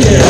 take it.